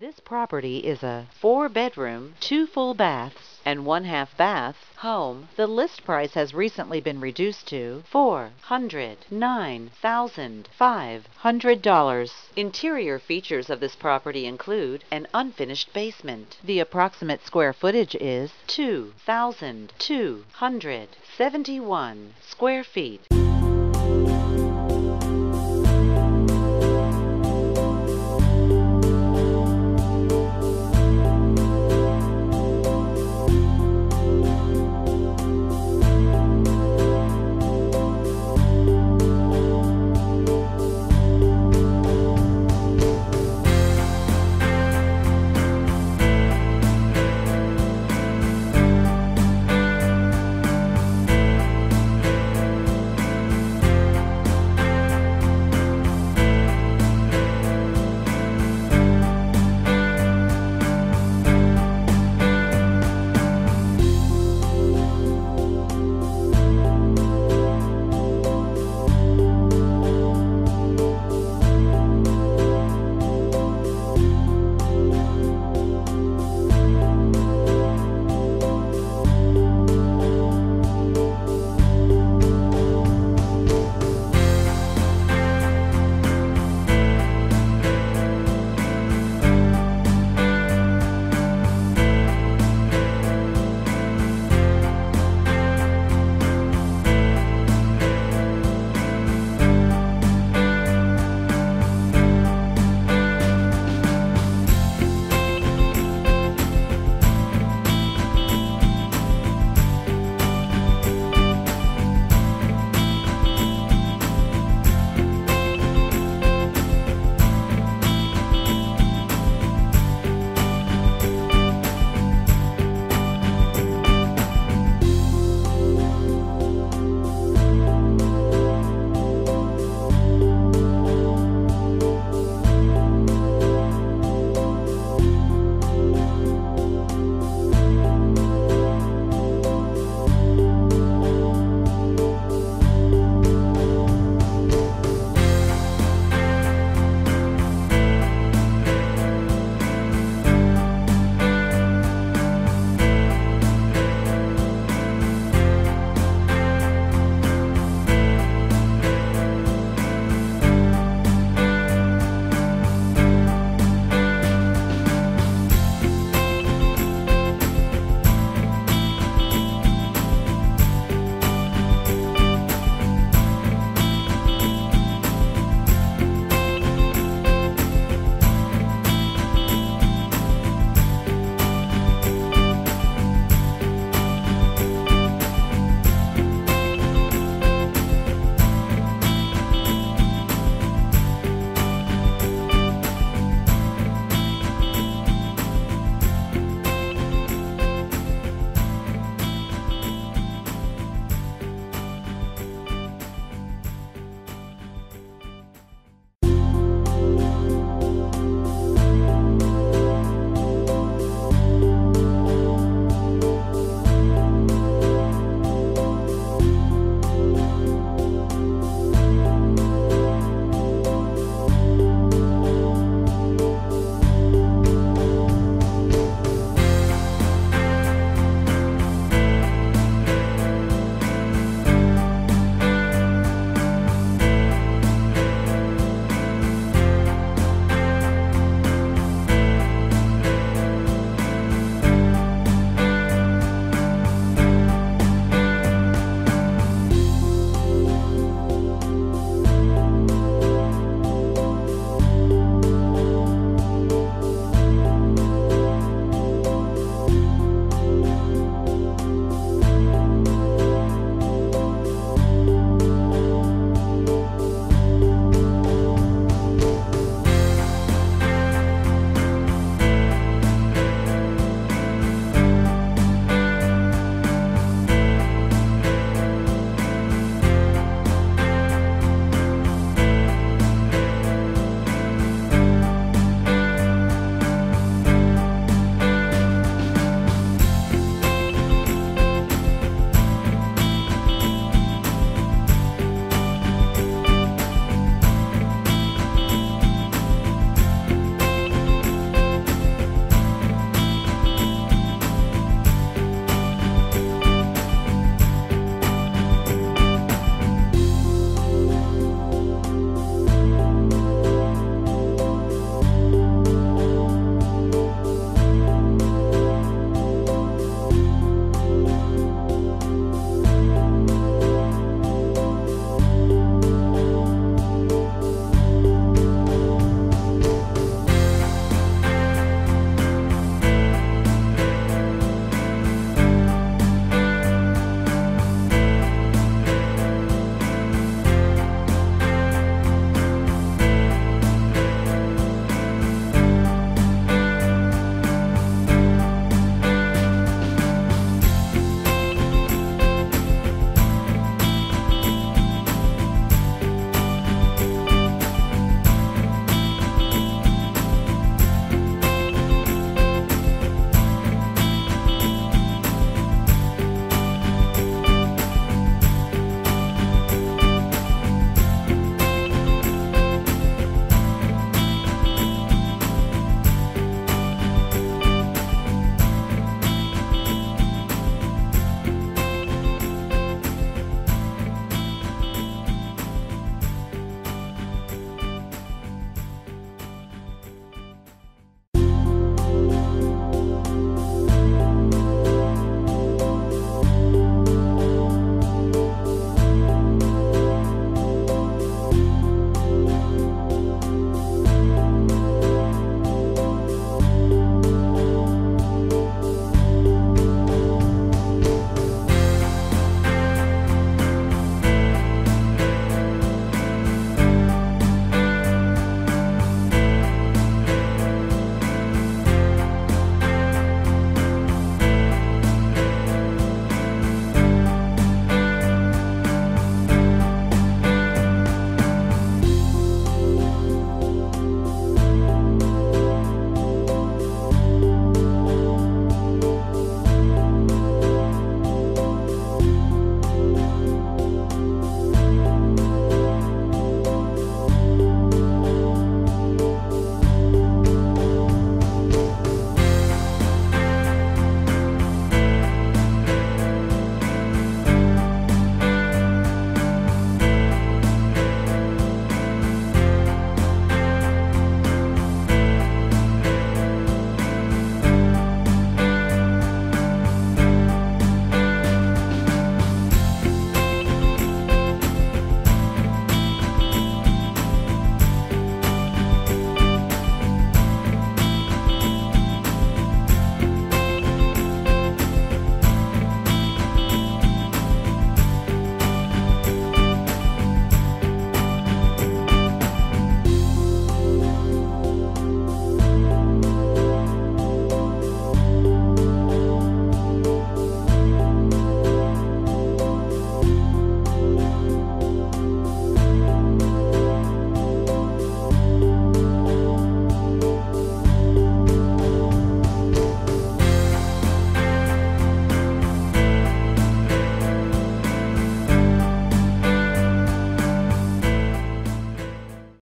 This property is a four bedroom, two full baths, and one half bath home. The list price has recently been reduced to four hundred nine thousand five hundred dollars. Interior features of this property include an unfinished basement. The approximate square footage is 2,271 square feet.